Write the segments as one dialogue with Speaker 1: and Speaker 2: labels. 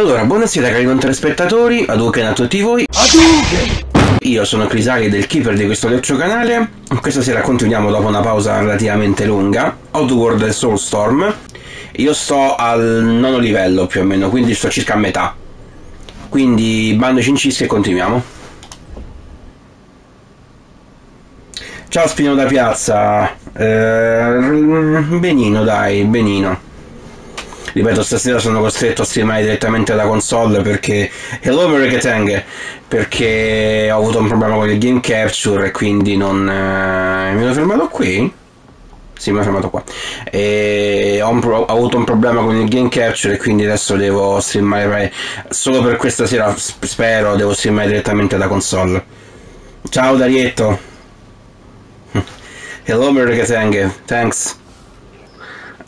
Speaker 1: Allora, buonasera cari telespettatori, Hadouken a tutti voi.
Speaker 2: Hadouken!
Speaker 1: Io sono Crisali del Keeper di questo letto canale. Questa sera continuiamo dopo una pausa relativamente lunga. Outworld e Soulstorm. Io sto al nono livello più o meno, quindi sto circa a metà. Quindi bando cincischi e continuiamo. Ciao Spino da Piazza. Eh, benino dai, benino ripeto stasera sono costretto a streamare direttamente da console perché hello Mereketeng perché ho avuto un problema con il game capture e quindi non eh, mi sono fermato qui sì, mi sono fermato qua. E ho, pro- ho, avuto un problema con il game capture e quindi adesso devo streamare solo per questa sera. Spero devo streamare direttamente da console. Ciao Darietto. Hello Mereketeng, thanks.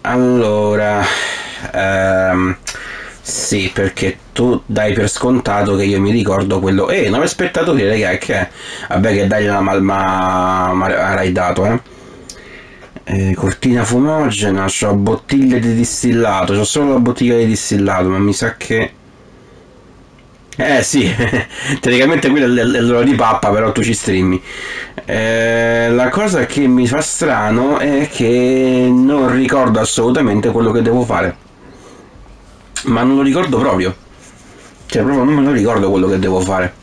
Speaker 1: Allora. Ehm, sì, perché tu dai per scontato che io mi ricordo quello. Eh, 9 spettatori, raga, che è? Vabbè, che dai una malma ma raidato, eh. eh. cortina fumogena, ho bottiglie di distillato, ho solo la bottiglia di distillato, ma mi sa che. Eh sì, teoricamente quello è l'ora di pappa, però tu ci streami. Eh, la cosa che mi fa strano è che non ricordo assolutamente quello che devo fare ma non lo ricordo proprio. Cioè, proprio non me lo ricordo quello che devo fare.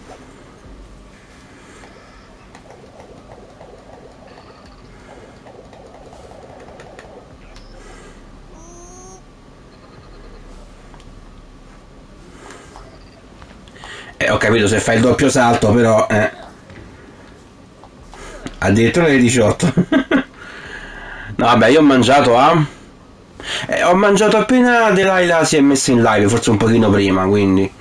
Speaker 1: Eh, ho capito se fai il doppio salto, però... Eh. Addirittura le 18. no, vabbè, io ho mangiato a... Eh, ho mangiato appena Delilah si è messa in live, forse un pochino prima, quindi.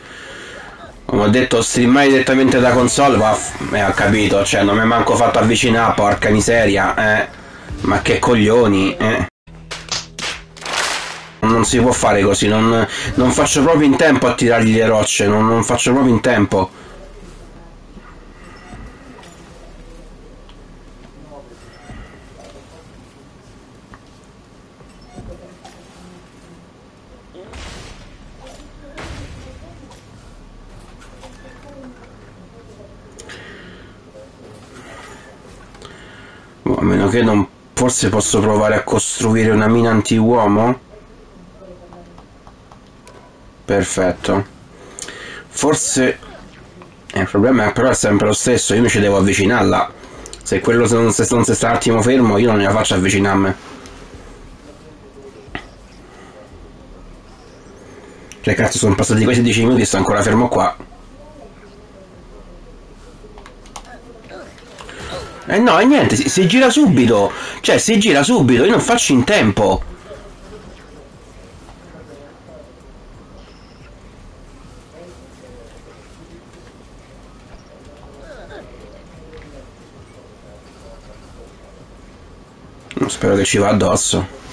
Speaker 1: Come ho detto, streamare direttamente da console, ma eh, ho capito, cioè non mi è manco fatto avvicinare, porca miseria, eh. Ma che coglioni, eh. Non si può fare così, non, non faccio proprio in tempo a tirargli le rocce, non, non faccio proprio in tempo. A meno che non... Forse posso provare a costruire una mina anti-uomo? Perfetto. Forse... Eh, il problema è però è sempre lo stesso, io mi ci devo avvicinarla. Se quello non, se non si sta un attimo fermo, io non ne la faccio avvicinarmi. Cioè cazzo sono passati quasi 10 minuti e sto ancora fermo qua. Eh no, e niente, si, si gira subito. Cioè, si gira subito, io non faccio in tempo. Spero che ci va addosso.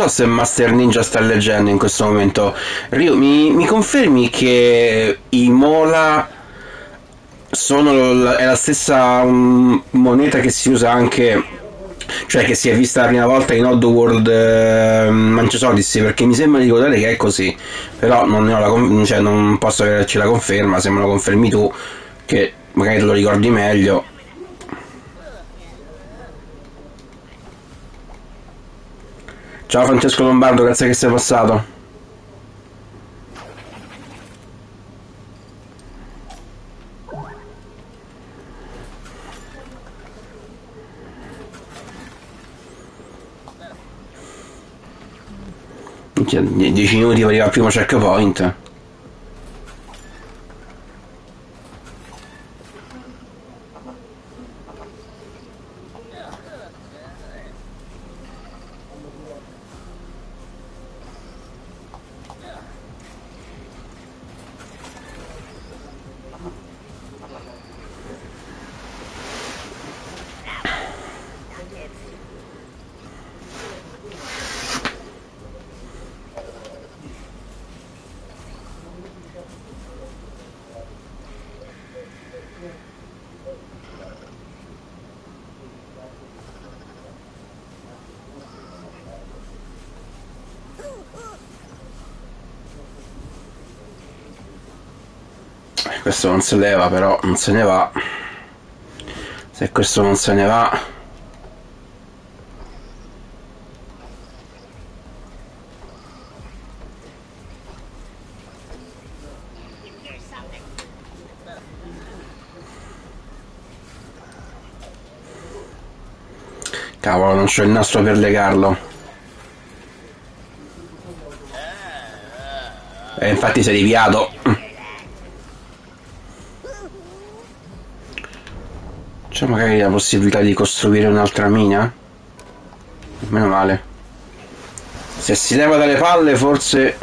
Speaker 1: So se Master Ninja sta leggendo in questo momento. Ryu, mi, mi confermi che i Mola sono la, è la stessa um, moneta che si usa anche cioè che si è vista la prima volta in Oddworld eh, Manchester Odyssey perché mi sembra di ricordare che è così però non, la, cioè, non posso averci la conferma se me lo confermi tu che magari te lo ricordi meglio Ciao Francesco Lombardo, grazie che sei passato. Cioè, 10 minuti per arrivare al primo checkpoint. Questo non se leva però non se ne va se questo non se ne va Cavolo, non c'ho il nastro per legarlo. E infatti sei deviato. Magari la possibilità di costruire un'altra mina? Meno male. Se si leva dalle palle forse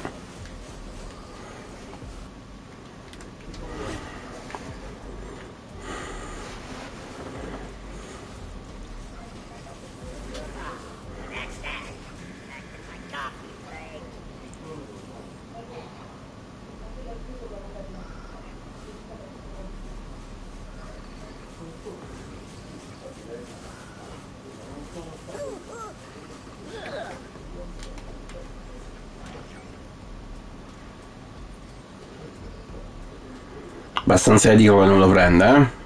Speaker 1: abbastanza etico che non lo prenda, eh?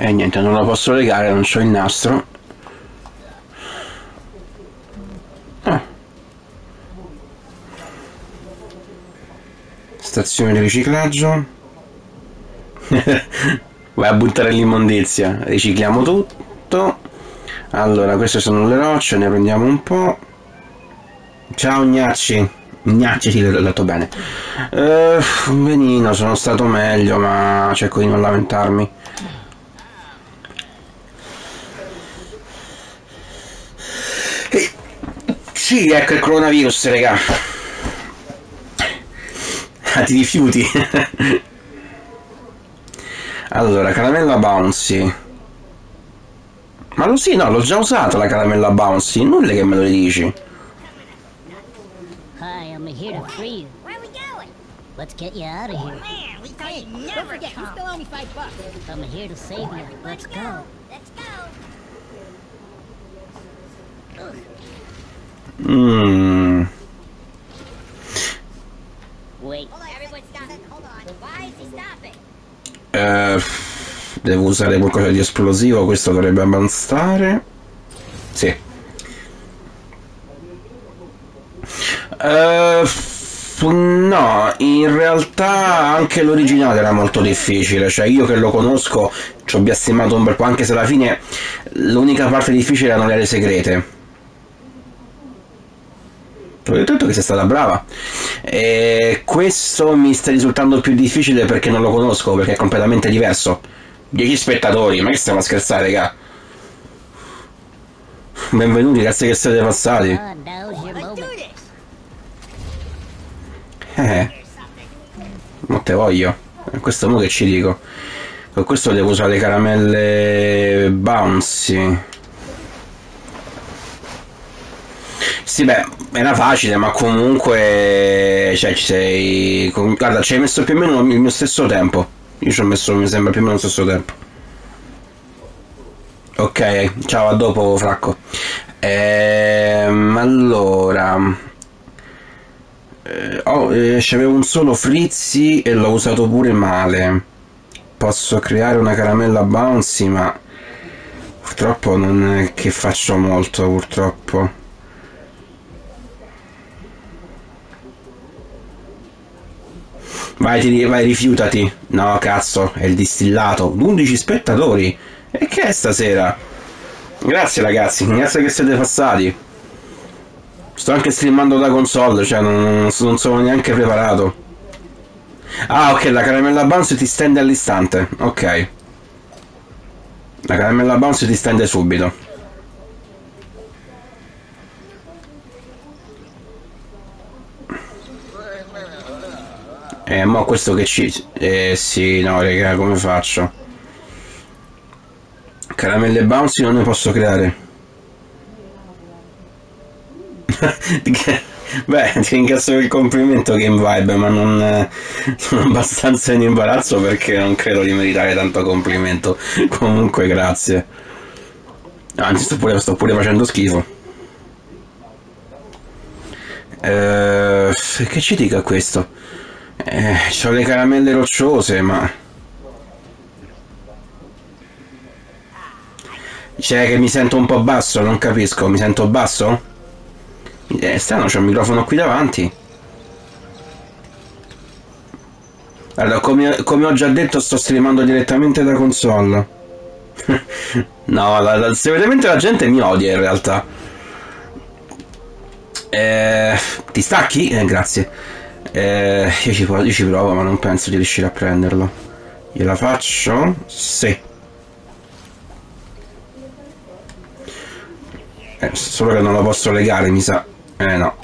Speaker 1: E niente, non lo posso legare, non c'ho il nastro. Ah. Stazione di riciclaggio. Vai a buttare l'immondizia. Ricicliamo tutto tutto. Allora queste sono le rocce ne prendiamo un po' ciao Gnacci. Gnacci sì l'ho detto bene. Eh, benino sono stato meglio ma cerco di non lamentarmi. E... sì ecco il coronavirus raga. Ah, ti rifiuti? Allora caramella bouncy ma lo sì, no, l'ho già usata la caramella bouncy, nulla che me lo dici. Hi, I'm here to free you. Where are we going? Let's get you out of here. Man, we can't never Don't forget, you still owe me five bucks. I'm here to save you. Let's go. Let's go. Mmm. Wait. Everyone stop. Hold on. Why is he stopping? Uh, devo usare qualcosa di esplosivo questo dovrebbe avanzare sì uh, no in realtà anche l'originale era molto difficile cioè io che lo conosco ci ho biasimato un bel po' anche se alla fine l'unica parte difficile erano le aree segrete ho detto che sei stata brava. E questo mi sta risultando più difficile perché non lo conosco, perché è completamente diverso. 10 spettatori, ma che stiamo a scherzare, raga? Benvenuti, grazie che siete passati. Eh, non te voglio. Questo mo che ci dico. Con questo devo usare le caramelle bouncy. Sì, beh, era facile, ma comunque. Cioè, ci sei. Guarda, ci hai messo più o meno il mio stesso tempo. Io ci ho messo, mi sembra, più o meno allo stesso tempo. Ok, ciao, a dopo, Fracco. Ehm, allora... Eh, oh, eh, c'avevo un solo frizzi e l'ho usato pure male. Posso creare una caramella bouncy, ma... Purtroppo non è che faccio molto, purtroppo. Vai, ti, vai, rifiutati. No, cazzo, è il distillato. 11 spettatori. E che è stasera? Grazie ragazzi, grazie che siete passati. Sto anche streamando da console, cioè non, non sono neanche preparato. Ah, ok, la caramella bounce ti stende all'istante. Ok. La caramella bounce ti stende subito. Eh, ma questo che ci... Eh, sì, no, raga, come faccio? Caramelle bouncy non ne posso creare. Beh, ti ringrazio per il complimento Game Vibe, ma non sono abbastanza in imbarazzo perché non credo di meritare tanto complimento. Comunque, grazie. Anzi, sto pure, sto pure facendo schifo. Eh, che ci dica questo? Eh, ho le caramelle rocciose, ma... Cioè che mi sento un po' basso, non capisco, mi sento basso? È strano, c'è un microfono qui davanti. Allora, come, come ho già detto, sto streamando direttamente da console. no, la, la, severamente la gente mi odia in realtà. Eh, ti stacchi? Eh, grazie. Eh, io, ci, io ci provo, ma non penso di riuscire a prenderlo. Gliela faccio? Sì. Eh, solo che non lo posso legare, mi sa. Eh no.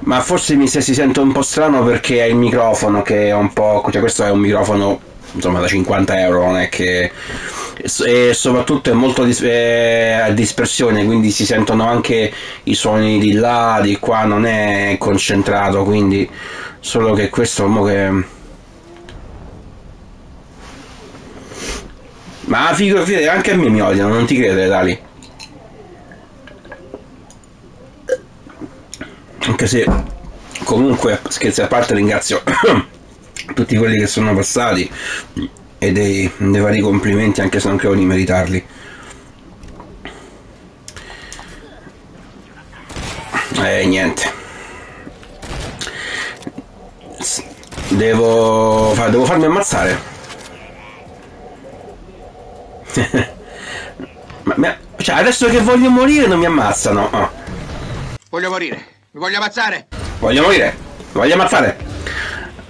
Speaker 1: Ma forse mi si sente un po' strano perché è il microfono che è un po'... Cioè questo è un microfono insomma da 50 euro, non è che... E soprattutto è molto dis- è a dispersione, quindi si sentono anche i suoni di là, di qua, non è concentrato, quindi solo che questo mo che Ma figo, anche a me mi odiano, non ti credere, Dali. Anche se, comunque, scherzi a parte, ringrazio tutti quelli che sono passati e dei, dei vari complimenti, anche se non credo di meritarli. Eh, niente. Devo, devo farmi ammazzare. ma, ma, cioè, adesso che voglio morire non mi ammazzano. Oh.
Speaker 2: Voglio morire. Mi voglio ammazzare.
Speaker 1: Voglio morire. Voglio ammazzare.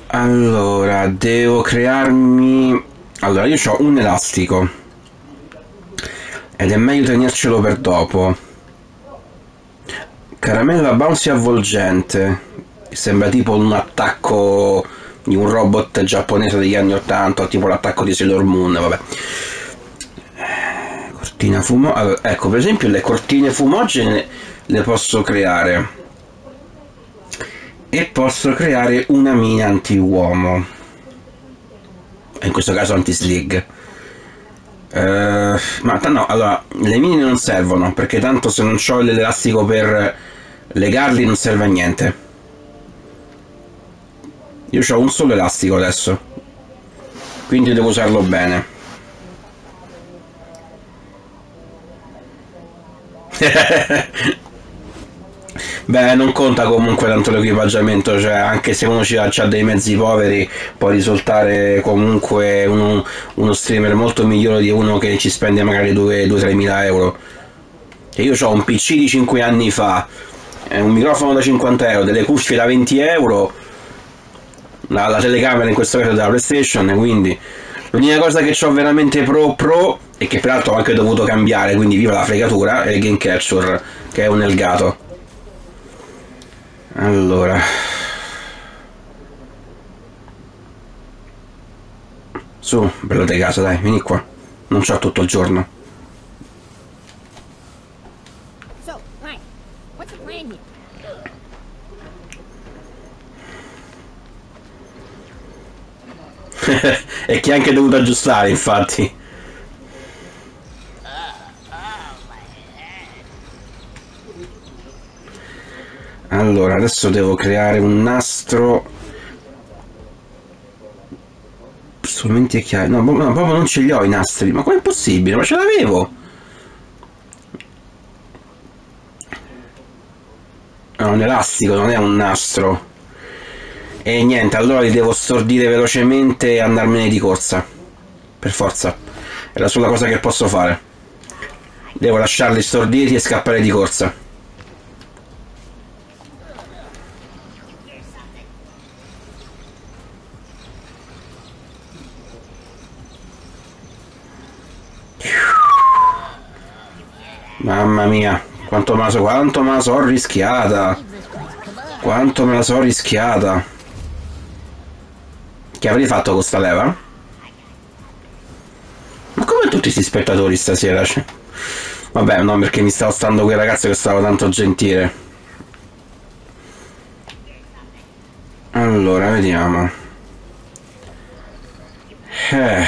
Speaker 1: Allora, devo crearmi... Allora, io ho un elastico. Ed è meglio tenercelo per dopo. Caramella bouncy avvolgente. Sembra tipo un attacco di un robot giapponese degli anni 80, tipo l'attacco di Sailor Moon, vabbè cortina fumo allora, ecco per esempio le cortine fumogene le posso creare e posso creare una mina anti-uomo in questo caso anti-slig uh, ma no allora le mine non servono perché tanto se non ho l'elastico per legarli non serve a niente. Io ho un solo elastico adesso quindi devo usarlo bene Beh, non conta comunque tanto l'equipaggiamento, cioè anche se uno ha dei mezzi poveri può risultare comunque uno, uno, streamer molto migliore di uno che ci spende magari 2-3 mila euro. E io ho un PC di 5 anni fa, un microfono da 50 euro, delle cuffie da 20 euro, la, la telecamera in questo caso della PlayStation, quindi l'unica cosa che ho veramente pro pro e che peraltro ho anche dovuto cambiare, quindi viva la fregatura, è il Game Capture, che è un Elgato. Allora... Su, bello di casa, dai, vieni qua. Non c'ho tutto il giorno. e che ha anche dovuto aggiustare, infatti. Allora adesso devo creare un nastro strumenti e chiavi. No, no proprio non ce li ho i nastri ma com'è possibile? Ma ce l'avevo! È un elastico non è un nastro. E niente allora li devo stordire velocemente e andarmene di corsa. Per forza. È la sola cosa che posso fare. Devo lasciarli storditi e scappare di corsa Mamma mia, quanto me so, quanto me la so rischiata. Quanto me la so rischiata. Che avrei fatto con sta leva? Ma come tutti questi spettatori stasera? Vabbè, no, perché mi stavo stando quel ragazzo che stava tanto gentile. Allora, vediamo. Eh.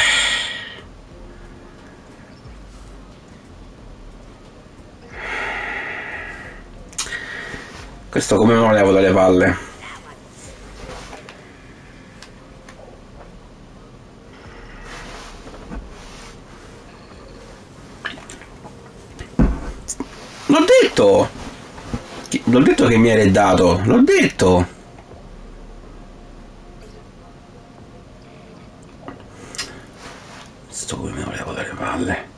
Speaker 1: Questo come me lo levo dalle palle? L'ho detto! L'ho detto che mi hai dato, l'ho detto! Sto come me lo levo dalle palle.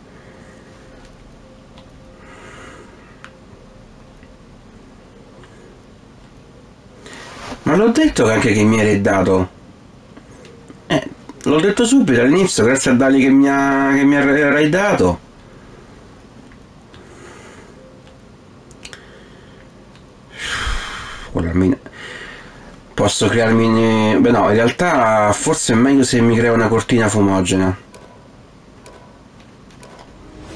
Speaker 1: Ma l'ho detto anche che mi hai dato. Eh, l'ho detto subito all'inizio, grazie a Dali che mi ha, che mi ha raidato. Posso crearmi... Beh no, in realtà forse è meglio se mi crea una cortina fumogena.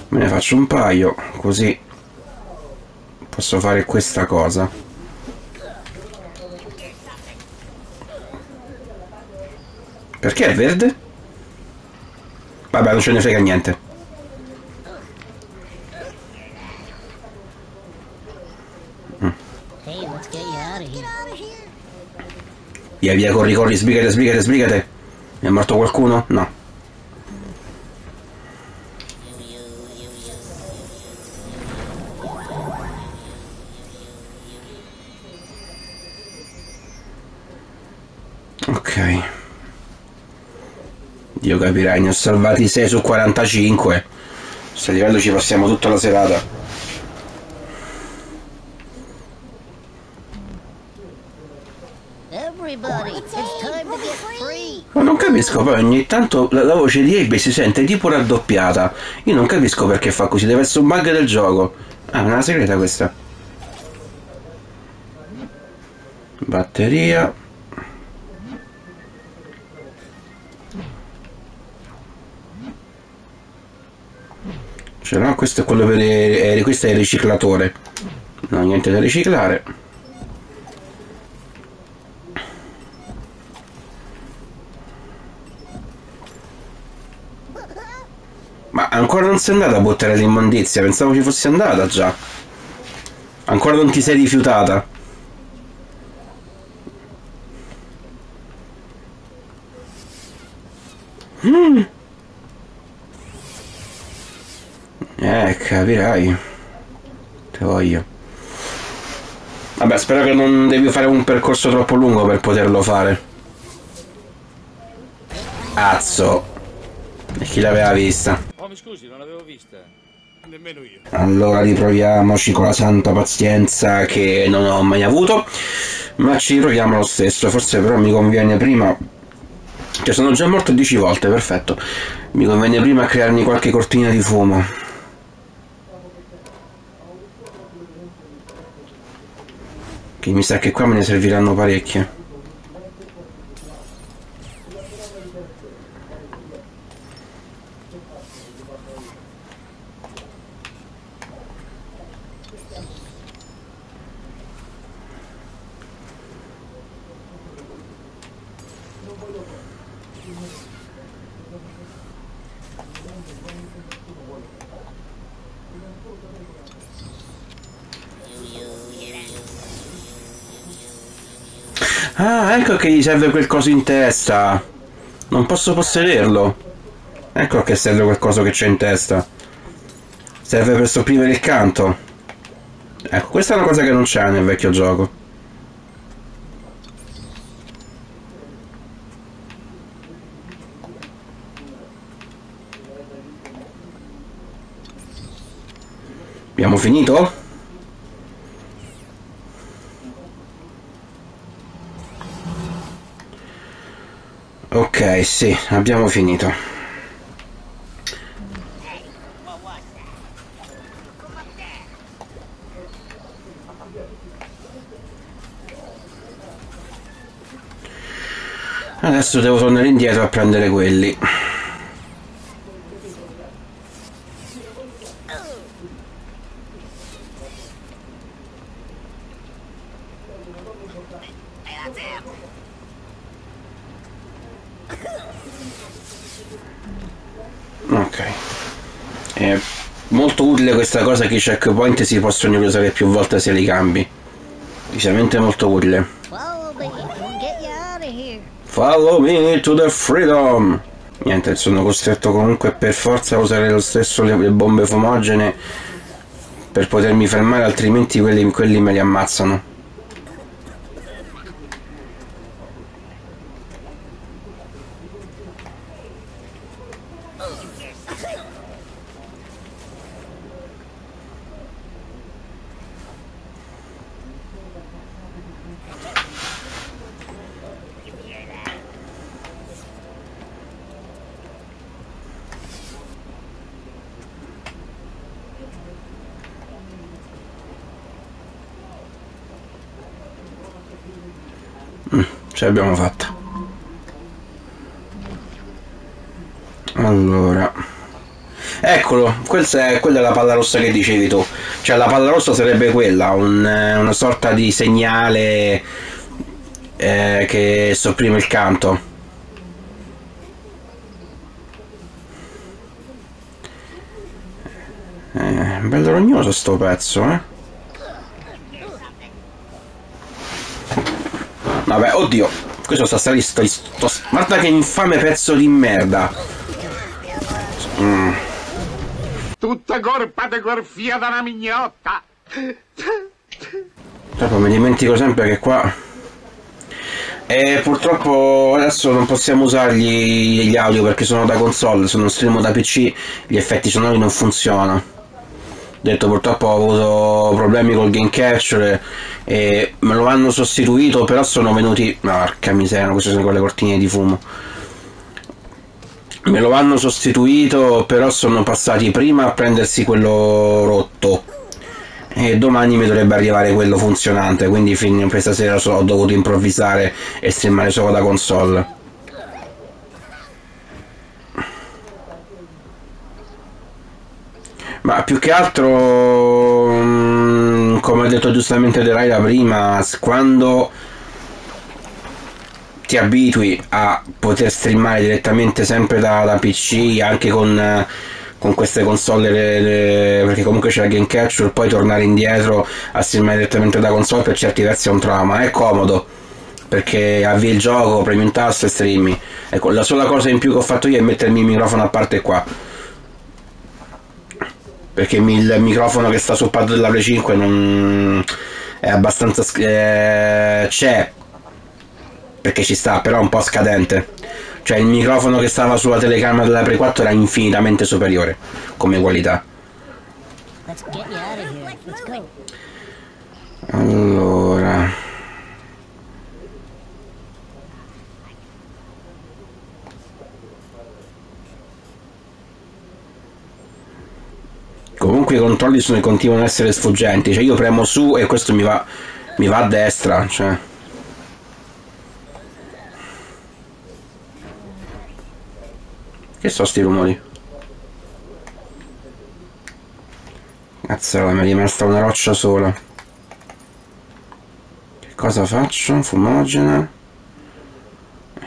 Speaker 1: Me ne faccio un paio, così posso fare questa cosa. Perché è verde? Vabbè, non ce ne frega niente.
Speaker 3: Here.
Speaker 1: Via, via, corri, corri, sbrigate, sbrigate, sbrigate. È morto qualcuno? No. Capirai, ne ho salvati 6 su 45. Se a livello ci passiamo tutta la serata. Ma non capisco, poi ogni tanto la, la voce di Abe si sente tipo raddoppiata. Io non capisco perché fa così, deve essere un bug del gioco. Ah, una segreta questa. Batteria. Ce l'ho, questo è quello per... eh, questo è il riciclatore. No, niente da riciclare. Ma ancora non sei andata a buttare l'immondizia, pensavo ci fossi andata già. Ancora non ti sei rifiutata. Mm. Eh, capirai. Te voglio. Vabbè, spero che non devi fare un percorso troppo lungo per poterlo fare. Azzo. E chi l'aveva vista?
Speaker 4: Oh, mi scusi, non l'avevo vista. Nemmeno io.
Speaker 1: Allora riproviamoci con la santa pazienza che non ho mai avuto, ma ci riproviamo lo stesso. Forse però mi conviene prima. Cioè, sono già morto 10 volte, perfetto. Mi conviene prima crearmi qualche cortina di fumo. Mi sa che qua me ne serviranno parecchie. Ah, ecco che gli serve quel coso in testa. Non posso possederlo. Ecco che serve quel coso che c'è in testa. Serve per sopprimere il canto. Ecco, questa è una cosa che non c'è nel vecchio gioco. Abbiamo finito? Ok, sì, abbiamo finito. Adesso devo tornare indietro a prendere quelli. Ok. È questa cosa che i checkpoint si possono usare più volte se li cambi. decisamente molto utile.
Speaker 3: Follow me. We'll get you out of here.
Speaker 1: Follow me to the freedom! Niente, sono costretto comunque per forza a usare lo stesso le, le bombe fumogene per potermi fermare, altrimenti quelli, quelli me li ammazzano. Ce l'abbiamo fatta. Allora. Eccolo, questa è, quella è la palla rossa che dicevi tu. Cioè la palla rossa sarebbe quella, un- una sorta di segnale eh, che sopprime il canto. Eh, bello rognoso sto pezzo, eh. Vabbè, oddio. Questo sta salendo. Sto, guarda che infame pezzo di merda.
Speaker 2: Tutta colpa di gorfia da una mignotta.
Speaker 1: Dopo mi dimentico sempre che qua. E purtroppo adesso non possiamo usargli gli audio perché sono da console, sono streamo da PC, gli effetti sonori non funzionano. Detto purtroppo ho avuto problemi col game capture e me lo hanno sostituito, però sono venuti. Porca miseria, queste sono quelle cortine di fumo. Me lo hanno sostituito, però sono passati prima a prendersi quello rotto. E domani mi dovrebbe arrivare quello funzionante, quindi fin questa sera ho dovuto improvvisare e streamare solo da console. Ma più che altro, mm, come ha detto giustamente Deraila prima, quando ti abitui a poter streamare direttamente sempre da, da PC, anche con, con queste console, le- le- perché comunque c'è la game capture, poi tornare indietro a streamare direttamente da console per certi versi è un trauma, è comodo. Perché avvii il gioco, premi un tasto e streami. Ecco, la sola cosa in più che ho fatto io è mettermi il microfono a parte qua perché il microfono che sta sul pad della Play 5 non è abbastanza eh, c'è. Perché ci sta però è un po' scadente. Cioè il microfono che stava sulla telecamera della Play 4 era infinitamente superiore come qualità.
Speaker 3: Let's get you out of here. Let's go.
Speaker 1: allora comunque i controlli sono, continuano ad essere sfuggenti. Cioè io premo su e questo mi va mi va a destra cioè. Che so sti rumori? Cazzarola mi è rimasta una roccia sola. Che cosa faccio? fumogena?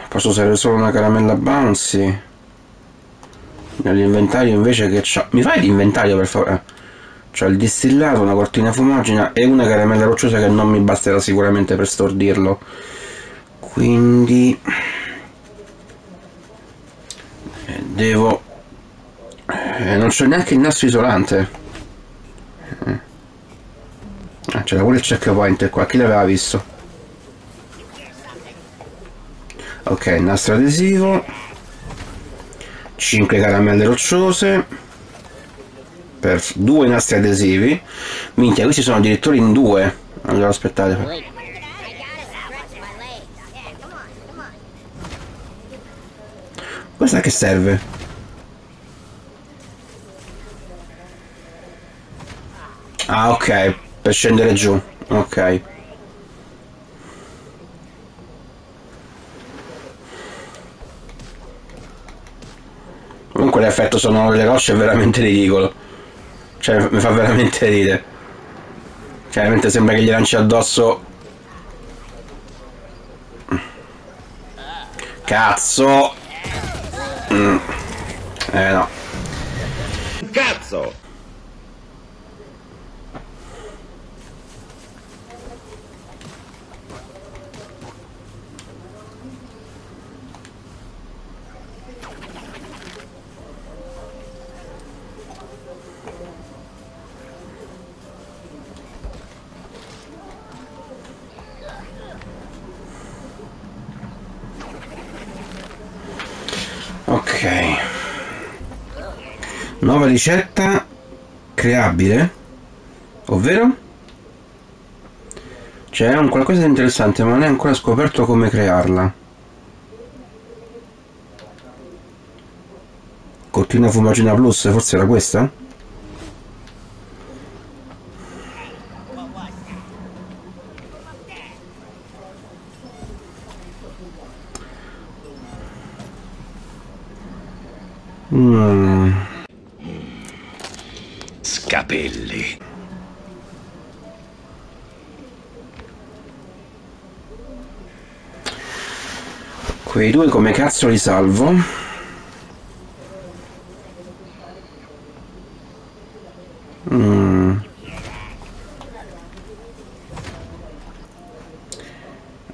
Speaker 1: Posso usare solo una caramella bouncy nell'inventario invece che c'ho mi fai l'inventario per favore? C'ho il distillato una cortina fumogena e una caramella rocciosa che non mi basterà sicuramente per stordirlo. Quindi eh, devo eh, non c'ho neanche il nastro isolante. Eh. ah, c'era pure il checkpoint qua chi l'aveva visto? Ok nastro adesivo 5 caramelle rocciose per due nastri adesivi minchia questi sono addirittura in due allora aspettate. Questa che serve? Ah, ok, per scendere giù. Ok. Comunque l'effetto sonoro delle rocce è veramente ridicolo. Cioè, mi fa veramente ridere. Veramente sembra che gli lanci addosso. Cazzo! Mm. Eh no.
Speaker 2: Cazzo!
Speaker 1: Ok. Nuova ricetta creabile, ovvero c'è un qualcosa di interessante, ma non è ancora scoperto come crearla. Cortina fumagina plus, forse era questa? Mm.
Speaker 5: Scapelli.
Speaker 1: Quei due come cazzo li salvo? Mm.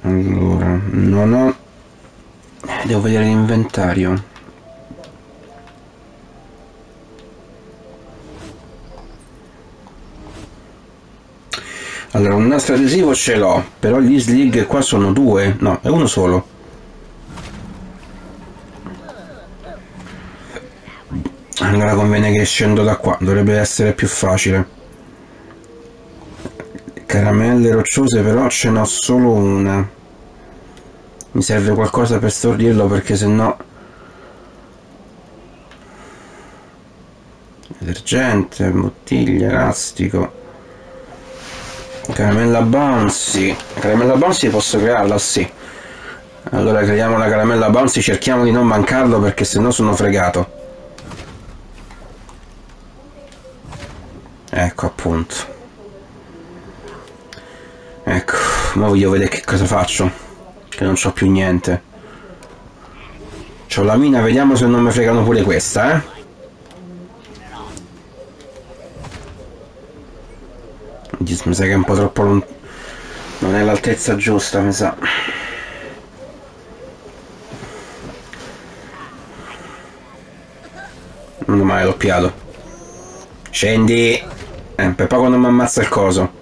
Speaker 1: Allora, non ho... Devo vedere l'inventario. Allora, un nastro adesivo ce l'ho, però gli slig qua sono due, no, è uno solo. Allora conviene che scendo da qua, dovrebbe essere più facile. Caramelle rocciose però ce n'ho solo una. Mi serve qualcosa per stordirlo perché sennò... Detergente, bottiglia, elastico. Caramella bouncy. Caramella bouncy posso crearla? Sì. Allora creiamo la caramella bouncy, cerchiamo di non mancarlo perché sennò sono fregato. Ecco appunto. Ecco, ma voglio vedere che cosa faccio. Che non c'ho più niente. C'ho la mina, vediamo se non mi fregano pure questa, eh. Mi sa che è un po' troppo lontano. Non è l'altezza giusta, mi sa. Non ho mai doppiato. Scendi! Eh, per poco non mi ammazza il coso.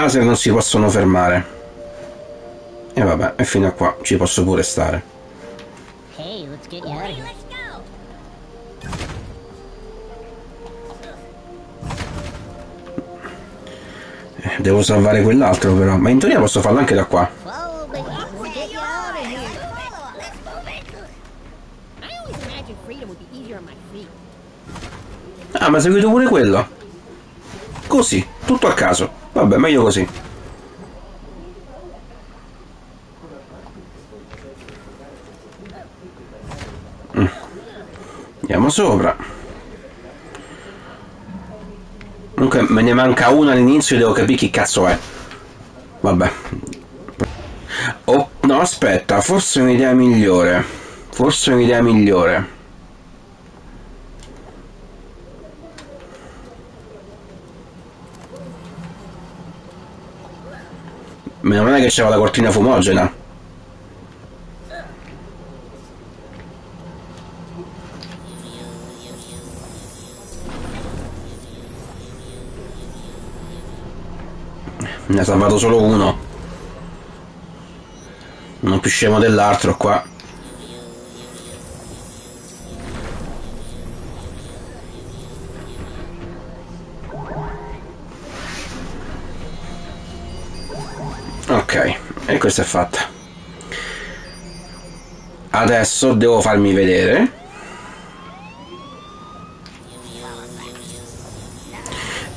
Speaker 1: Laser non si possono fermare. E vabbè, e fino a qua ci posso pure stare.
Speaker 3: Hey, let's get you out of here.
Speaker 1: Eh, Devo salvare quell'altro però. Ma in teoria posso farlo anche da qua. Ah, ma ha seguito pure quello. Così, tutto a caso. Vabbè, meglio così. Mm. Andiamo sopra. Comunque me ne manca una all'inizio e devo capire chi cazzo è. Vabbè. Oh, no, aspetta, forse un'idea migliore. Forse un'idea migliore. Meno male che c'era la cortina fumogena. Ne ha salvato solo uno. Non più scemo dell'altro qua. Ok, e questa è fatta. Adesso devo farmi vedere.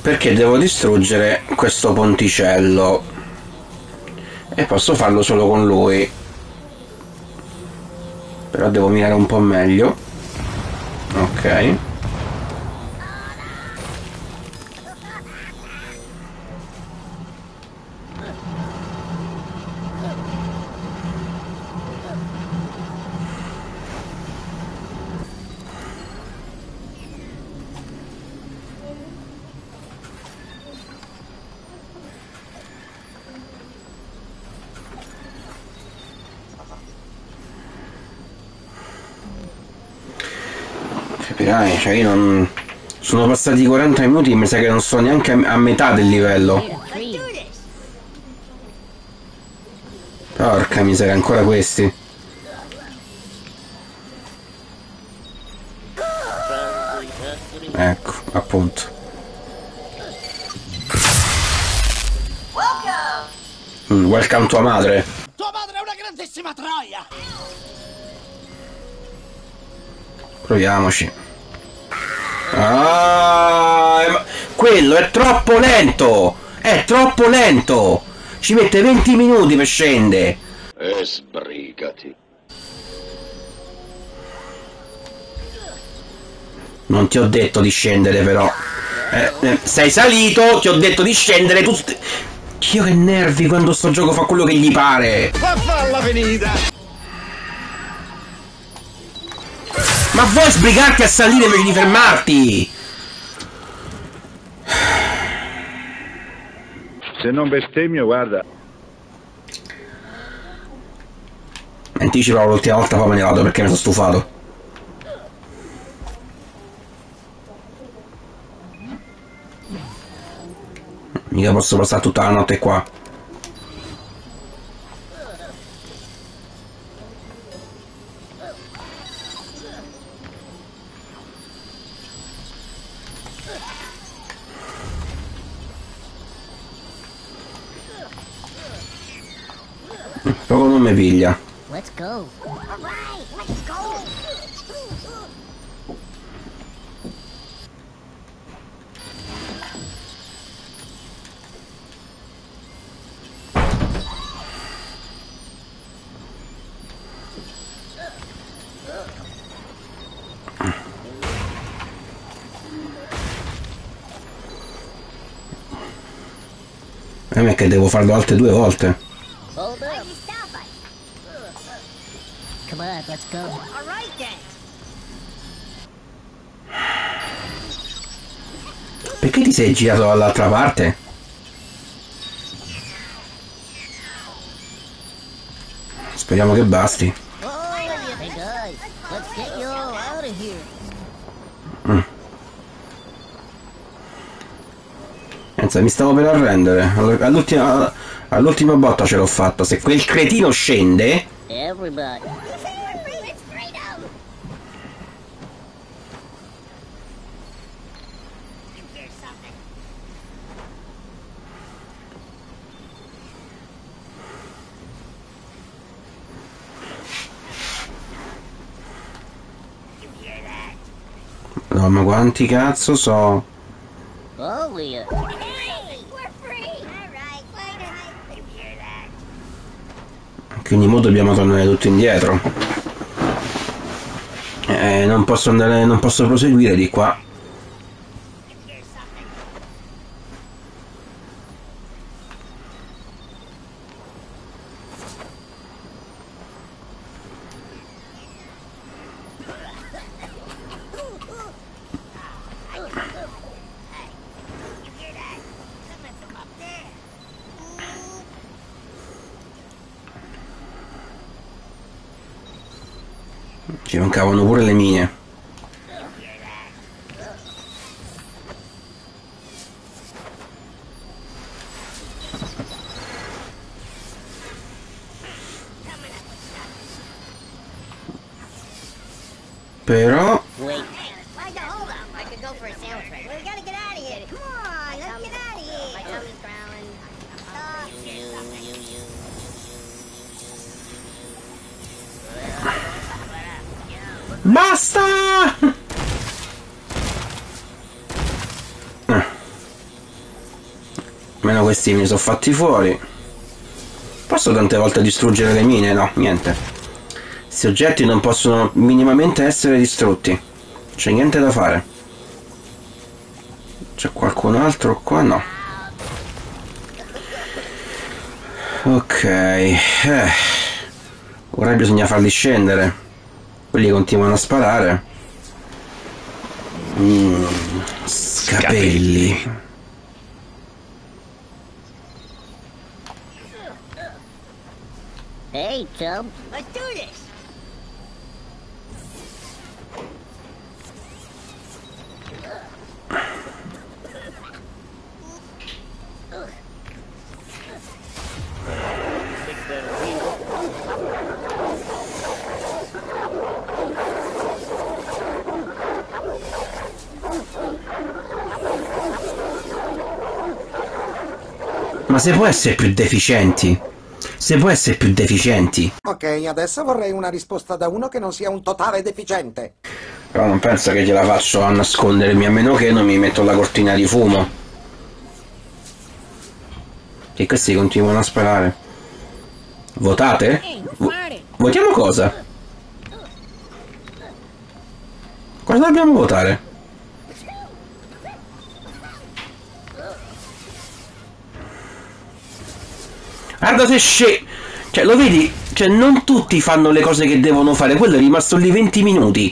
Speaker 1: Perché devo distruggere questo ponticello. E posso farlo solo con lui. Però devo mirare un po' meglio. Ok. Cioè io non... Sono passati 40 minuti e mi sa che non sto neanche a, metà del livello. Porca miseria, ancora questi. Ecco, appunto. Mm, welcome tua madre.
Speaker 4: Tua madre è una grandissima troia!
Speaker 1: Proviamoci. Ah, ma- quello è troppo lento! È troppo lento! Ci mette 20 minuti per scendere.
Speaker 5: E sbrigati.
Speaker 1: Non ti ho detto di scendere però. Eh, eh, sei salito, ti ho detto di scendere tu. Dio che nervi quando sto gioco fa quello che gli pare.
Speaker 2: Ma falla venire!
Speaker 1: Vuoi sbrigarti a salire invece di fermarti?
Speaker 2: Se non bestemmio, guarda.
Speaker 1: Anticipa l'ultima volta poi me ne vado perché mi sono stufato. Mica posso passare tutta la notte qua.
Speaker 3: Go.
Speaker 1: A me è che devo farlo altre due volte.
Speaker 3: Hold
Speaker 6: Why'd
Speaker 3: up.
Speaker 6: you stop us?
Speaker 3: Come go.
Speaker 6: Alright then.
Speaker 1: Perché ti sei girato dall'altra parte? Speriamo che basti.
Speaker 3: Hey guys, let's get you all out of here.
Speaker 1: Pensa, mi stavo per arrendere. All- All'ultima, all'ultima botta ce l'ho fatta. Se quel cretino scende,
Speaker 3: Everybody.
Speaker 6: It's freedom. You hear something? You hear that?
Speaker 1: no, ma quanti cazzo so?
Speaker 3: Holy. uh,
Speaker 6: Hey, we're free. Alright, wait a minute. You hear that?
Speaker 1: Quindi mo dobbiamo tornare tutto indietro. Eh, non posso andare, non posso proseguire di qua. Ci mancavano pure le mine. Però
Speaker 3: Wait.
Speaker 6: Why the hold up? I could go for a sandwich right We gotta get out of here. Come on, let's get out of here. My tummy's growling. Stop.
Speaker 3: You, you, you.
Speaker 1: Basta! Eh. Almeno questi me li sono fatti fuori. Posso tante volte distruggere le mine? No, niente. Questi oggetti non possono minimamente essere distrutti. C'è niente da fare. C'è qualcun altro qua? No. Ok. Eh. Ora bisogna farli scendere. Quelli continuano a sparare. Mm, scapelli.
Speaker 3: Hey, camp?
Speaker 6: Let's do this!
Speaker 1: Ma si può essere più deficienti? Se può essere più deficienti?
Speaker 7: Ok, adesso vorrei una risposta da uno che non sia un totale deficiente.
Speaker 1: Però non penso che gliela faccio a nascondermi, a meno che non mi metto la cortina di fumo. E questi continuano a sparare. Votate? Vo- votiamo cosa? Cosa dobbiamo votare? Guarda se sce... Cioè, lo vedi? Cioè, non tutti fanno le cose che devono fare. Quello è rimasto lì 20 minuti.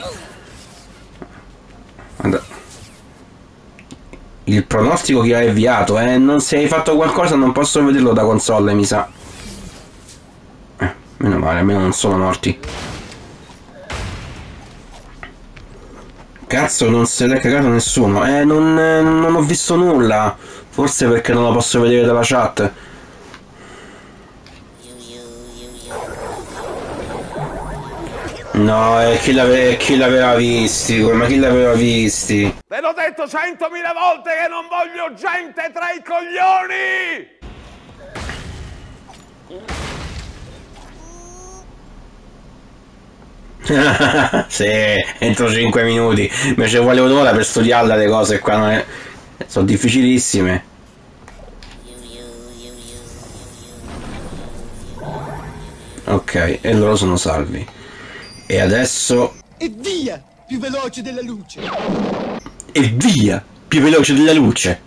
Speaker 1: Guarda. Il pronostico che hai avviato, eh. Non se hai fatto qualcosa non posso vederlo da console, mi sa. Eh, meno male, almeno non sono morti. Cazzo, non se l'è cagato nessuno. Eh, non, eh, non ho visto nulla. Forse perché non lo posso vedere dalla chat. No, è chi, l'ave- chi l'aveva visti, ma chi l'aveva visti?
Speaker 2: Ve l'ho detto centomila volte che non voglio gente tra i coglioni!
Speaker 1: sì, entro 5 minuti. Invece volevo un'ora per studiarle le cose qua. Non è... Sono difficilissime. Ok, e loro sono salvi. E adesso...
Speaker 4: E via! Più veloce della luce!
Speaker 1: E via! Più veloce della luce!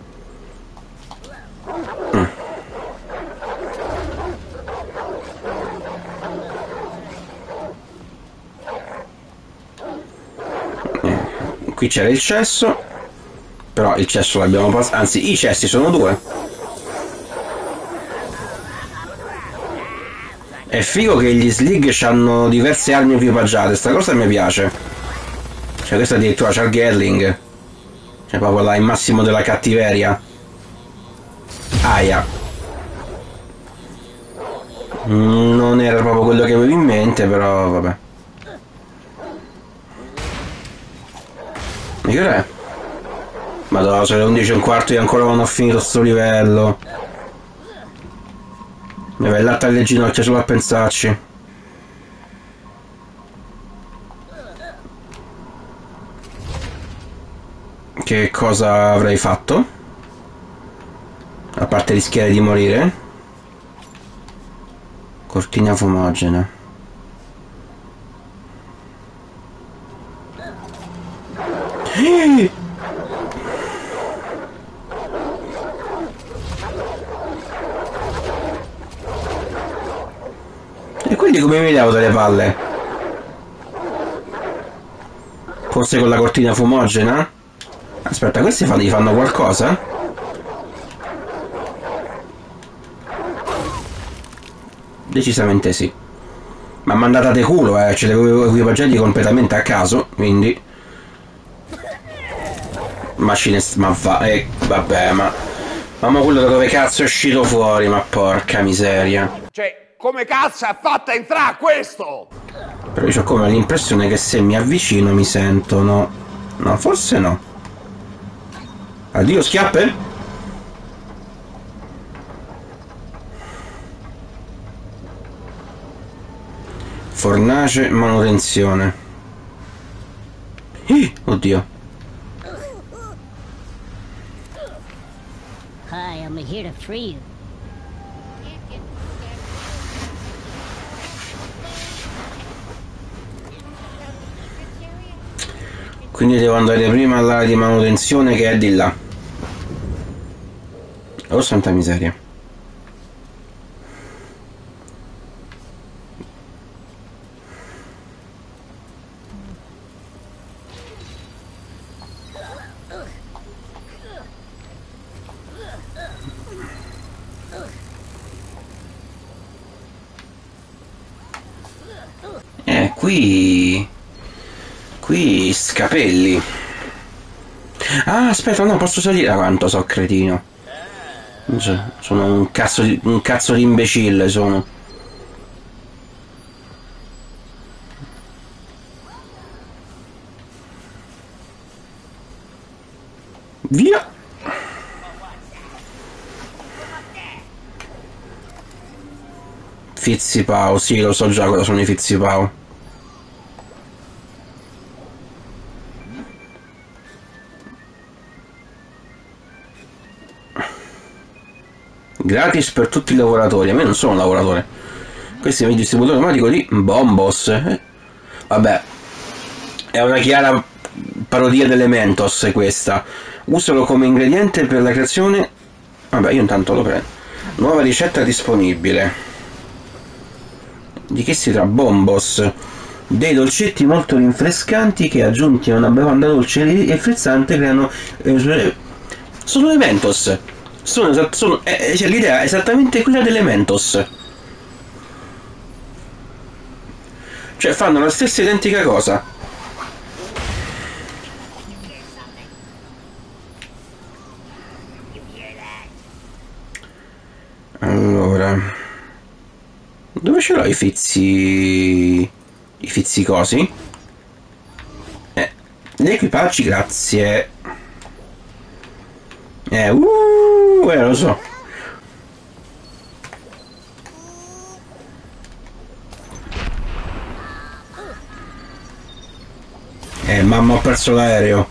Speaker 1: Mm. Qui c'era il cesso, però il cesso l'abbiamo passato, anzi i cessi sono due. È figo che gli slig hanno diverse armi equipaggiate, sta cosa mi piace. Cioè questo addirittura c'ha il Gatling. Cioè proprio là il massimo della cattiveria. Aia. Mm, Non era proprio quello che avevo in mente, però vabbè. E che ora è? Madonna, sono le 11 e un quarto e ancora non ho finito sto livello. Mi va latte alle ginocchia solo a pensarci. Che cosa avrei fatto? A parte rischiare di morire? Cortina fumogena. Eh! E levo dalle palle? Forse con la cortina fumogena? Aspetta, questi fanno, gli fanno qualcosa? Decisamente sì. Ma mandatate culo, eh, ce li avevo equipaggiati completamente a caso, quindi... Macine... Ma va... Eh, vabbè, ma... Ma mo quello da dove cazzo è uscito fuori, ma porca miseria.
Speaker 2: Cioè, come cazzo ha fatto entrare questo?
Speaker 1: Però io ho come l'impressione che se mi avvicino mi sentono... No, forse no. Addio, schiappe? Fornace, manutenzione. Ih, oddio.
Speaker 3: Hi, I'm here to free you.
Speaker 1: Quindi devo andare prima all'area di manutenzione che è di là. Oh santa miseria. Eh, qui... Qui scapelli. Ah, aspetta, no, posso salire. Ah, quanto so cretino. Sono un cazzo di, un cazzo di imbecille, sono. Via! Fizzipao, sì, lo so già cosa sono i Fizzipao. Gratis per tutti i lavoratori. A me non sono un lavoratore. Questo è il distributore automatico di Bombos. Eh, Vabbè, è una chiara parodia delle Mentos questa. Usalo come ingrediente per la creazione. Vabbè, io intanto lo prendo. Nuova ricetta disponibile. Di che si tratta? Bombos. Dei dolcetti molto rinfrescanti che aggiunti a una bevanda dolce e frizzante creano. eh, sono le Mentos. Sono, sono- eh, eh, cioè, l'idea è esattamente quella delle Mentos. Cioè fanno la stessa identica cosa. Allora. Dove ce l'ho i fizzi... i fizzicosi? Eh, gli equipaggi, grazie. Eh, uh, eh, lo so. Eh, mamma ho perso l'aereo.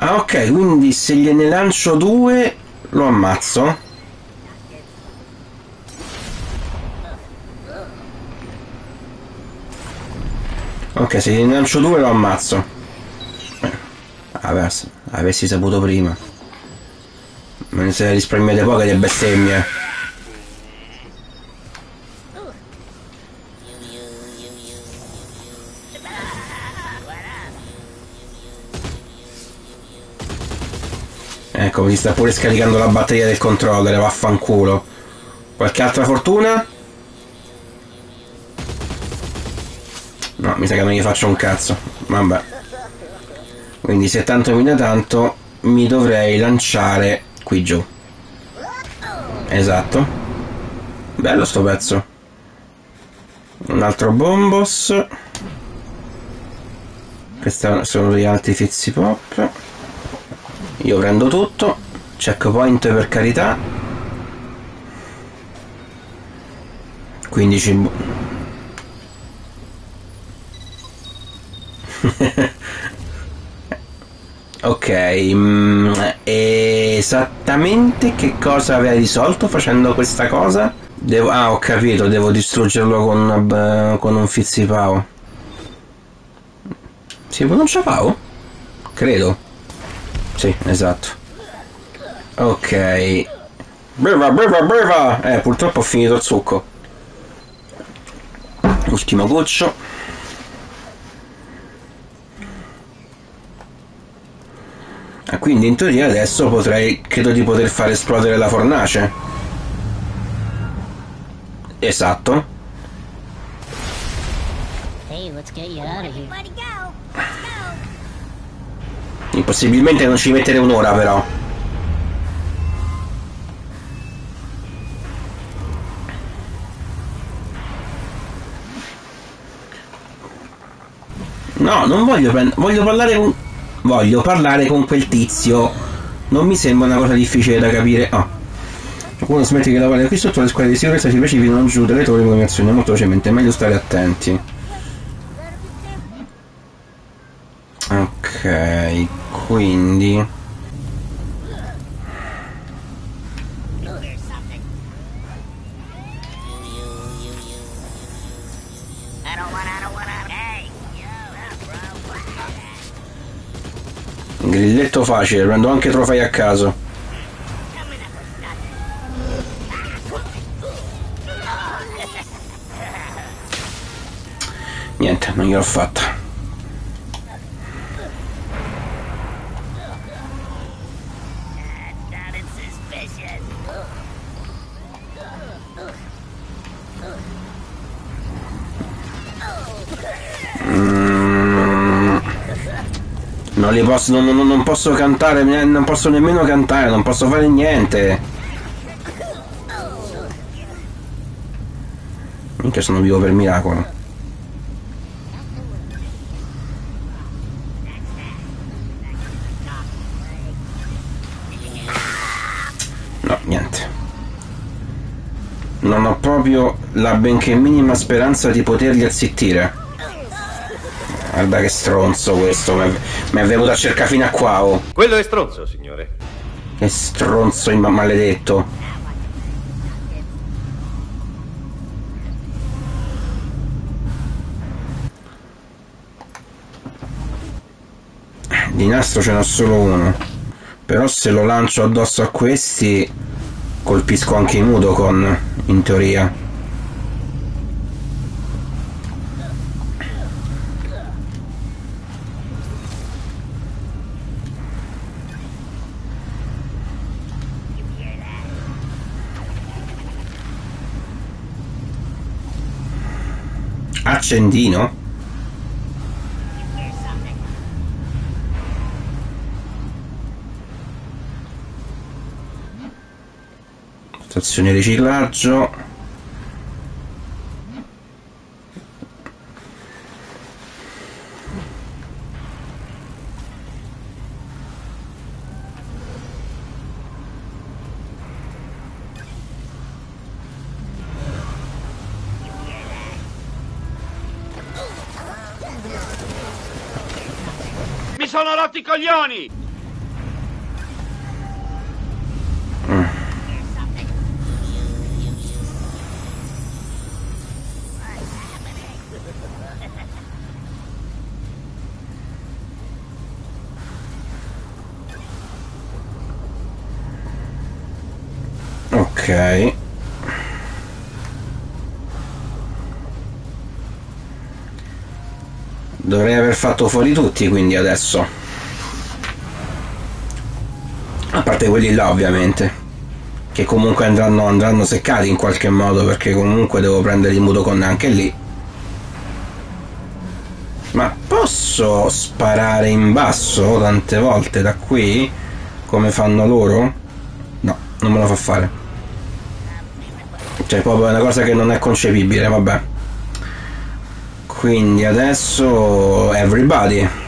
Speaker 1: Ah ok, quindi se gliene lancio due lo ammazzo. Ok, se gliene lancio due lo ammazzo. Eh, avessi, avessi saputo prima. Me ne sei risparmiate poche le bestemmie. Ecco, mi sta pure scaricando la batteria del controller, vaffanculo. Qualche altra fortuna? Mi sa che non gli faccio un cazzo. Vabbè. Quindi se tanto mi dà tanto, mi dovrei lanciare qui giù. Esatto. Bello sto pezzo. Un altro bombos. Questi sono gli altri fizzi pop. Io prendo tutto. Checkpoint per carità. 15 Ok, mm, esattamente che cosa aveva risolto facendo questa cosa? Devo, ah, ho capito, devo distruggerlo con, b- con un fizzipao. Si pronuncia Credo. Sì, esatto. Ok. Beva, beva, beva! Eh, purtroppo ho finito il succo. Ultimo goccio. Quindi in teoria adesso potrei, credo di poter far esplodere la fornace. Esatto. Impossibilmente non ci mettere un'ora però. No, non voglio prendere. Voglio parlare con. Voglio parlare con quel tizio. Non mi sembra una cosa difficile da capire. Ah. Qualcuno smette di lavorare qui sotto le squadre di sicurezza si precipitano giù dalle torri come molto velocemente. Meglio stare attenti. Ok, quindi. Grilletto facile, prendo anche trofei a caso. Niente, non gliel'ho fatta. non li posso, non, non, non posso cantare, non posso nemmeno cantare, non posso fare niente. Minchia sono vivo per miracolo. No, niente. Non ho proprio la benché minima speranza di poterli azzittire. Guarda che stronzo questo, mi è- venuto a cercare fino a qua, oh.
Speaker 8: Quello è stronzo, signore.
Speaker 1: Che stronzo maledetto. Di nastro ce n'ho solo uno. Però se lo lancio addosso a questi colpisco anche i Mudokon, in teoria. Accendino? Stazione riciclaggio. Fatto fuori tutti quindi adesso. A parte quelli là ovviamente. Che comunque andranno, andranno seccati in qualche modo perché comunque devo prendere il muto con anche lì. Ma posso sparare in basso tante volte da qui? Come fanno loro? No, non me lo fa fare. Cioè, proprio è una cosa che non è concepibile, vabbè. Quindi adesso everybody.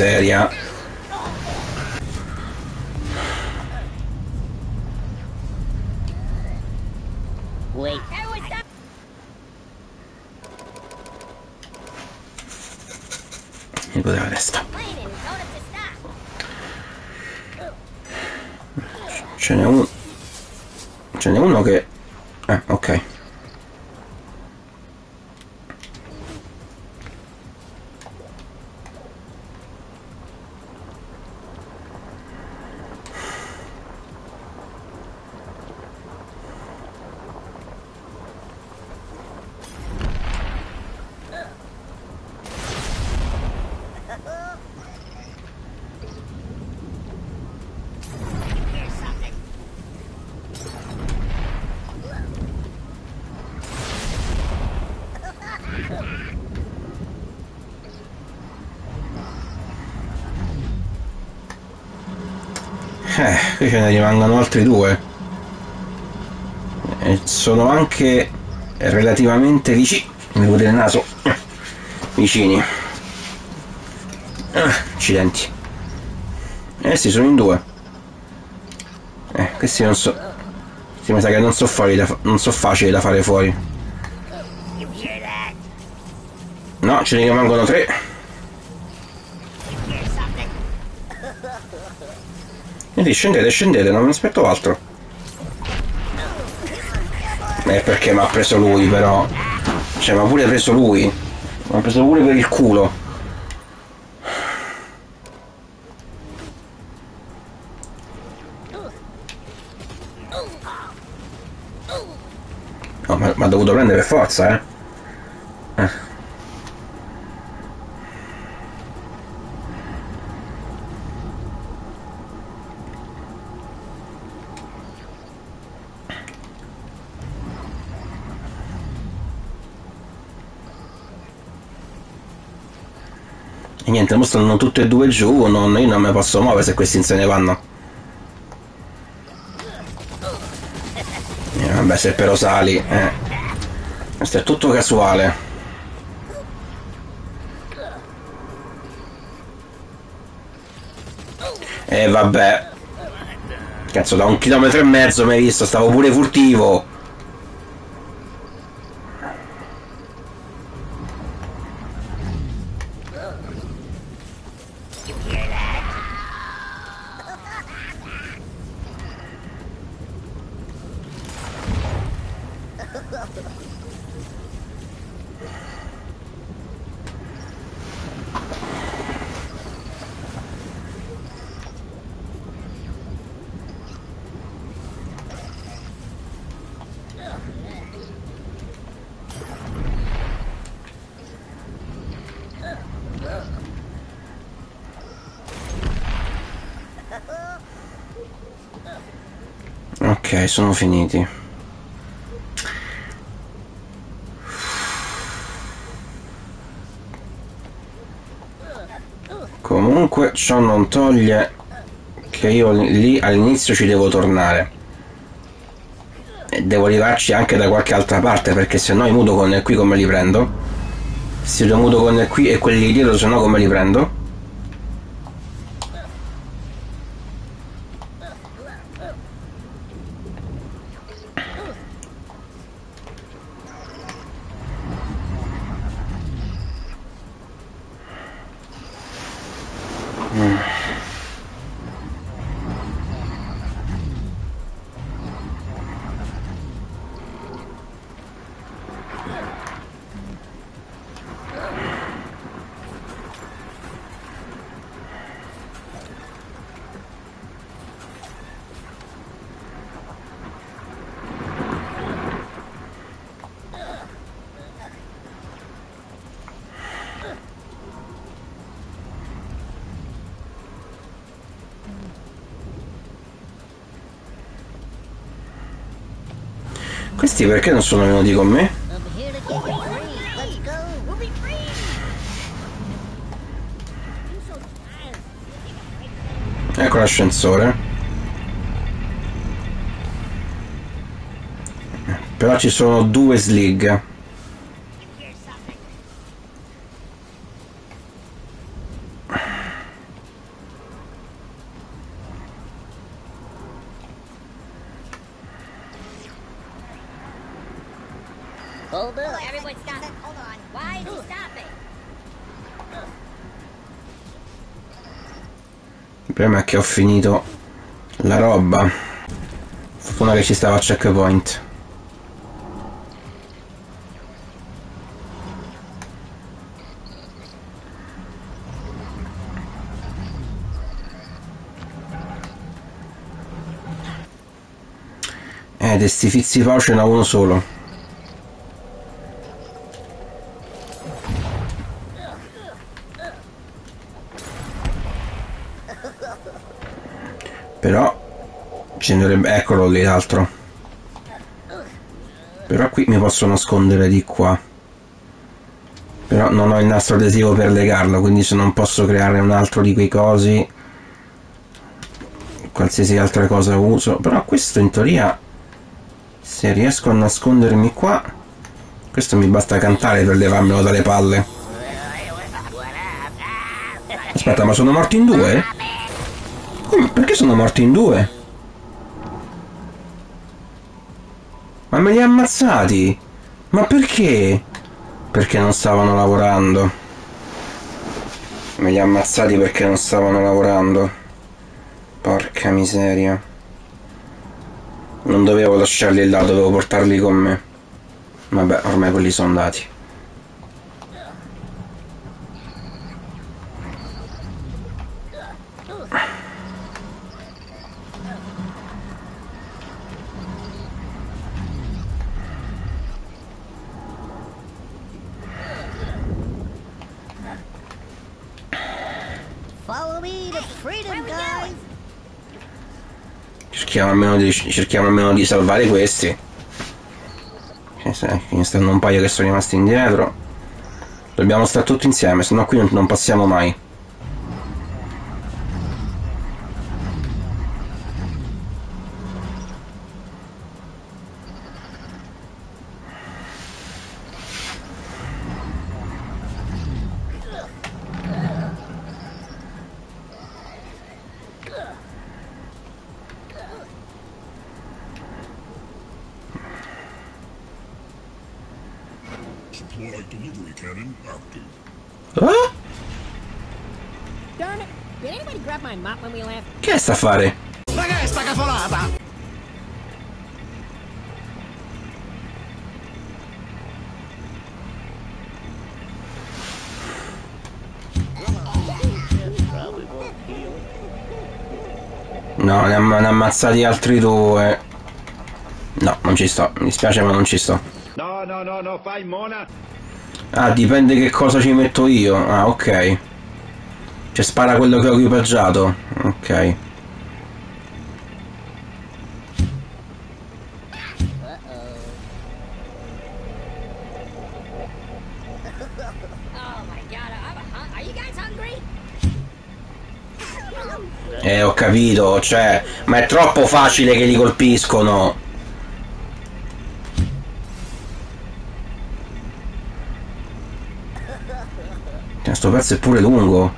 Speaker 1: Miseria. Eh, qui ce ne rimangono altri due. E sono anche relativamente vicini. Mi vuole il naso. Vicini. Ah, accidenti. Eh sì, sono in due. Eh, questi non so. Questi mi sa che non so, da, non so facili da fare fuori. No, ce ne rimangono tre. Quindi scendete, scendete, non mi aspetto altro. Eh, perché mi ha preso lui, però. Cioè, mi ha pure preso lui. Mi ha preso pure per il culo. No, ma ha dovuto prendere per forza, eh. Eh. E niente, mo stanno tutte e due giù, non, io non mi posso muovere se questi se ne vanno. Eh, vabbè, se però sali, eh. Questo è tutto casuale. E vabbè. Cazzo, da un chilometro e mezzo mi hai visto, stavo pure furtivo. Ok, sono finiti. Comunque ciò non toglie che io lì all'inizio ci devo tornare. E devo arrivarci anche da qualche altra parte perché se no i muto con qui come li prendo? Se io muto con qui e quelli di dietro se no come li prendo? Questi perché non sono venuti con me? Ecco l'ascensore. Però ci sono due slig. Che ho finito la roba. Fortuna che ci stava a checkpoint. Eh, di sti fizzi pau ce n'ha uno solo. Dovrebbe... Eccolo lì l'altro. Però qui mi posso nascondere di qua. Però non ho il nastro adesivo per legarlo, quindi se non posso creare un altro di quei cosi... Qualsiasi altra cosa uso. Però questo in teoria... Se riesco a nascondermi qua... Questo mi basta cantare per levarmelo dalle palle. Aspetta, ma sono morti in due? Perché sono morti in due? Me li ha ammazzati? Ma perché? Perché non stavano lavorando. Me li ha ammazzati perché non stavano lavorando. Porca miseria. Non dovevo lasciarli là, dovevo portarli con me. Vabbè, ormai quelli sono andati. Cerchiamo almeno di, cerchiamo almeno di salvare questi. Ne stanno un paio che sono rimasti indietro. Dobbiamo stare tutti insieme, sennò qui non, non passiamo mai.
Speaker 8: Supply delivery cannon active.
Speaker 1: Ah?
Speaker 9: Darn it! Did anybody grab my mop when we left?
Speaker 1: Che sta a fare?
Speaker 4: Ma che è sta cafolata?
Speaker 1: No, ne, ne ammazzati altri due. No, non ci sto. Mi dispiace ma non ci sto.
Speaker 5: No, no, no, no, fai mona.
Speaker 1: Ah, dipende che cosa ci metto io. Ah, ok. Cioè spara quello che ho equipaggiato. Ok. Eh, ho capito, cioè, ma è troppo facile che li colpiscono. Sto pezzo è pure lungo.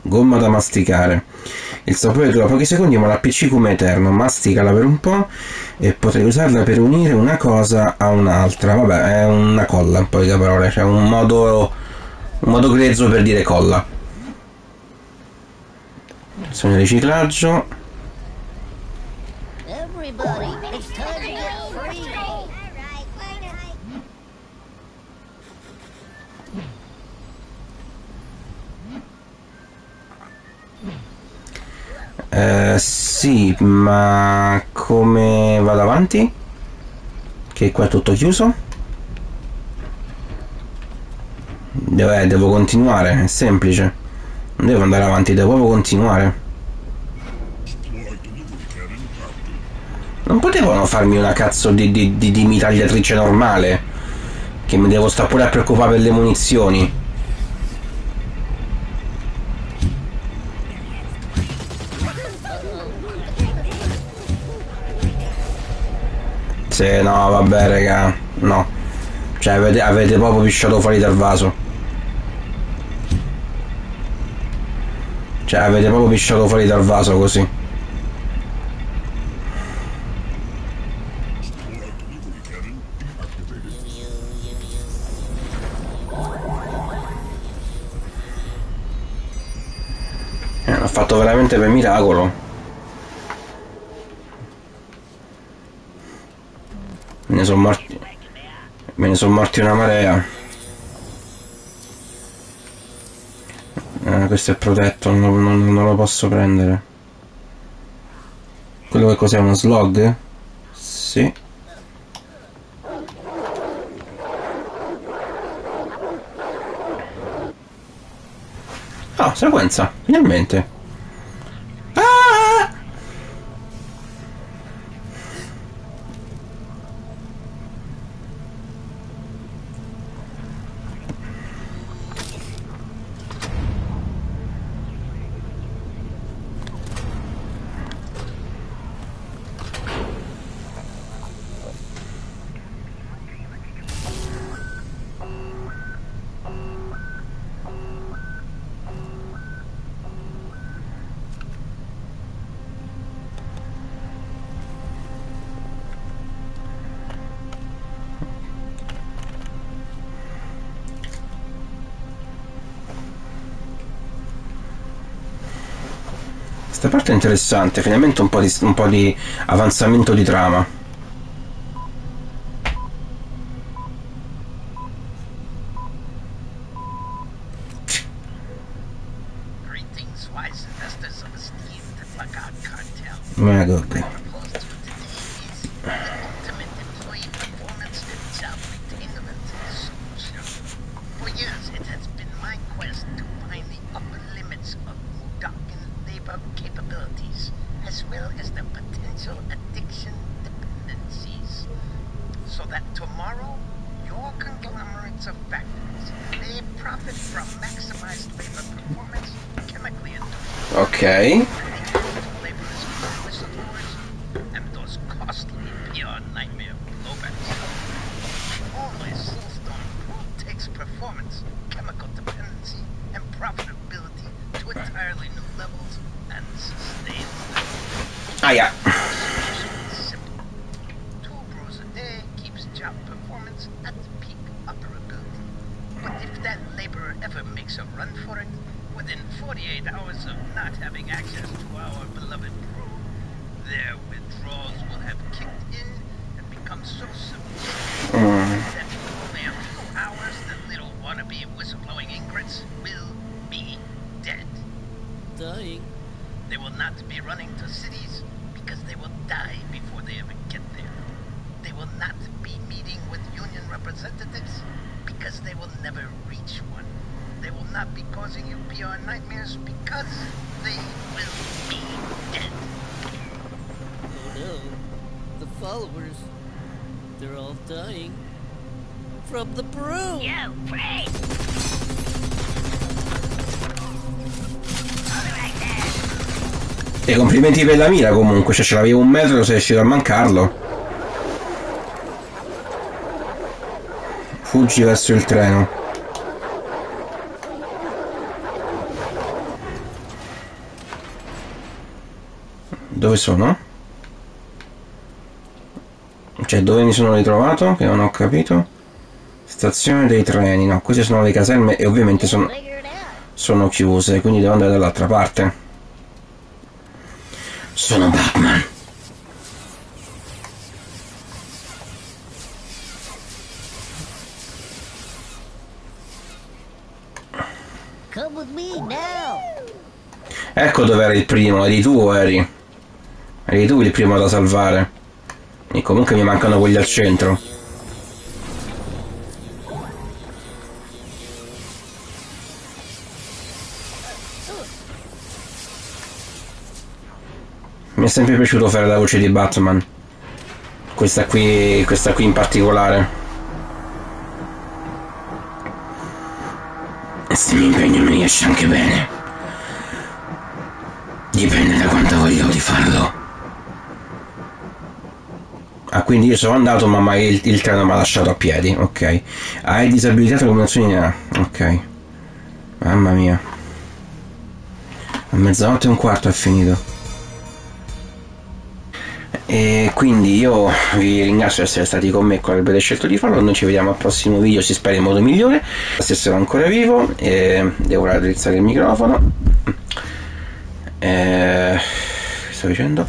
Speaker 1: Gomma da masticare. Il sapore dura pochi secondi ma l'APC come eterno. Masticala per un po' e potrai usarla per unire una cosa a un'altra. Vabbè, è una colla, in poche parole. Cioè un modo, un modo grezzo per dire colla. Di riciclaggio. Eh, sì, ma come vado avanti? Che qua è tutto chiuso? Devo, eh, devo continuare, è semplice. Non devo andare avanti, devo proprio continuare. Non potevano farmi una cazzo di, di, di, di mitragliatrice normale? Che mi devo stare pure a preoccupare per le munizioni. Sì, no, vabbè, raga. No. Cioè, avete, avete proprio pisciato fuori dal vaso. Cioè, avete proprio pisciato fuori dal vaso così. Eh, fatto veramente per miracolo. Me ne sono morti. Me ne sono morti una marea. Eh, questo è protetto, non, non- non lo posso prendere. Quello che cos'è? Uno slog? Sì. Ah, sequenza, finalmente. Questa parte è interessante, finalmente un po' di, un po' di avanzamento di trama. E complimenti per la mira comunque, cioè ce l'avevo un metro e sei riuscito a mancarlo. Fuggi verso il treno. Dove sono? Cioè dove mi sono ritrovato? Che non ho capito. Stazione dei treni, no, queste sono le caserme e ovviamente sono, sono chiuse, quindi devo andare dall'altra parte. Sono Batman. Ecco dove era il primo, eri tu eri. Eri tu il primo da salvare. E comunque mi mancano quelli al centro. Mi è sempre piaciuto fare la voce di Batman. Questa qui, questa qui in particolare. E se mi impegno mi riesce anche bene. Dipende da quanto voglio di farlo. Ah, quindi io sono andato, ma mai il, il treno mi ha lasciato a piedi. Ok. Hai disabilitato le combinazioni A. Ok. Mamma mia. A mezzanotte e un quarto è finito. E quindi io vi ringrazio di essere stati con me quando avete scelto di farlo. Noi ci vediamo al prossimo video, si spera in modo migliore. Se sono ancora vivo, e devo raddrizzare il microfono. Eh, sto dicendo?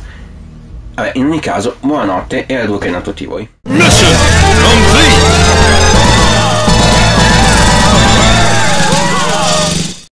Speaker 1: Vabbè, in ogni caso, buonanotte e a due che a tutti voi.